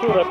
Ventura.